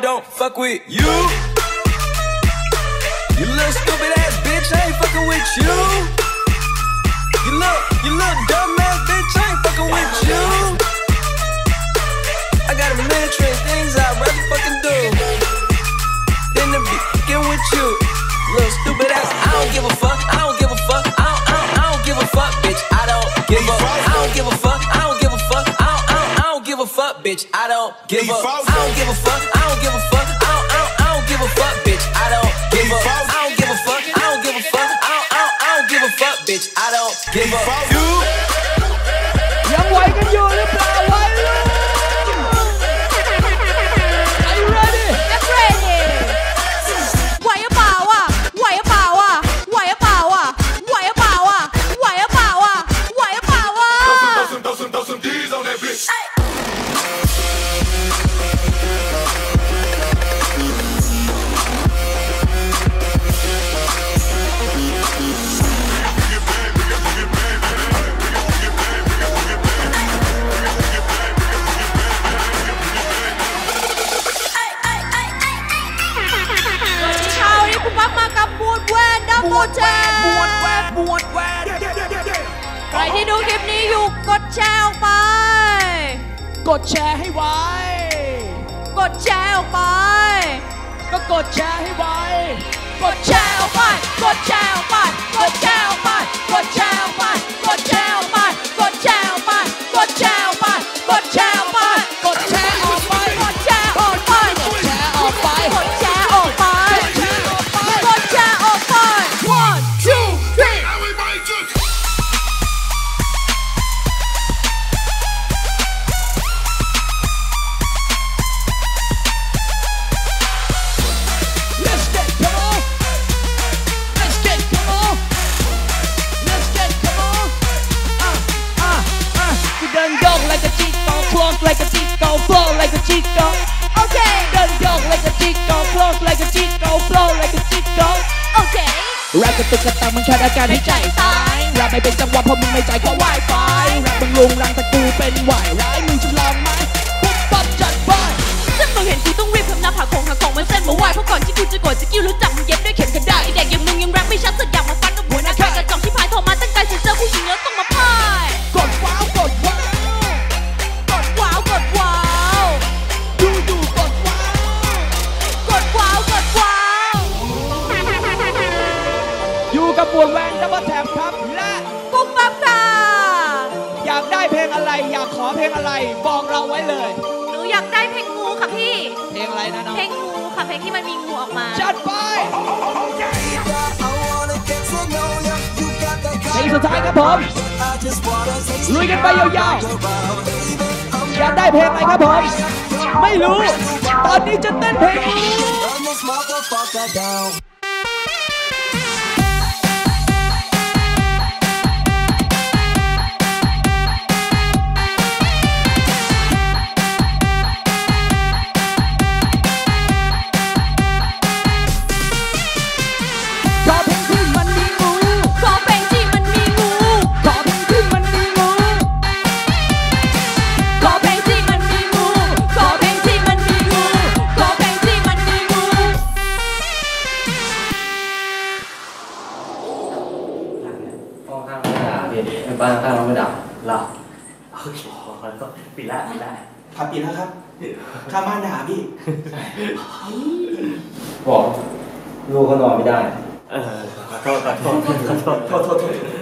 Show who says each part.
Speaker 1: don't fuck with you. You little stupid ass bitch, I ain't fucking with you. You look, you look dumb ass bitch, I ain't fucking with you. I got a million things I'd rather bitch. I don't give a, I don't give a fuck, I don't give a fuck, I don't, I don't, I don't give a fuck, bitch. I don't give a, I don't give a fuck, I don't give a fuck, I don't, I don't, I don't give a fuck, bitch. I don't give a you.
Speaker 2: ดแชร์
Speaker 3: บวชแวดบวชแวด
Speaker 2: ใครที่ดูคลิปนี้อยู่กดแชร์ออกไป
Speaker 3: กดแชร์ให้ไว
Speaker 2: กดแชร์ออกไป
Speaker 3: ก็กดแชร์ให้ไว
Speaker 2: กดแชร์ออกไป กดแชร์ออกไป กดแชร์ออกไป กดแชร์ออกไป
Speaker 3: like a chico flow like a chico
Speaker 2: โอเค
Speaker 3: เดินโยก like a chico close like a chico flow like a chico
Speaker 2: โอเค
Speaker 3: แรปกระตุกกระตังมันขาดอาการให้ใจตายแรปไม่เป็นจังหวะเพราะมึงไม่จ่ายค่า Wi-Fi แรปมึงลุงรังแต่กูเป็นไหวร้ายมึงจะลองไหมปุ๊บปั๊บจัดไป
Speaker 2: ซึ่งมึงเห็นกูต้องรีบทำหน้าผากโคงหาของมันเส้นมาไหวเพราะก่อนที่กูจะกดจะกิ้วรู้จักมึงเย็บ ลง
Speaker 3: อะไรบอกเราไว้เลย
Speaker 2: หนูอยากได้เพลงงูค่ะพี่
Speaker 3: เพลงอะไรนะน้อง
Speaker 2: เพลงงูค่ะเพลงที่มันมีงูออกมา
Speaker 3: จัดไปเพลงสุดท้ายครับผมลุยกันไปยาวๆ อยากได้เพลงอะไรครับผม ไม่รู้ ตอนนี้จะเต้นเพลงนี้
Speaker 4: บ้านข้างเราไม่ดับหลับโอเคขอโทษปิดละปิดละ
Speaker 5: ครับปีแล้วครับข้ามบ้านด่าพี่
Speaker 4: บอกลูกเขานอนไม่ได้ เออขอโทษขอโทษขอโทษ
Speaker 5: โทษโทษโทษ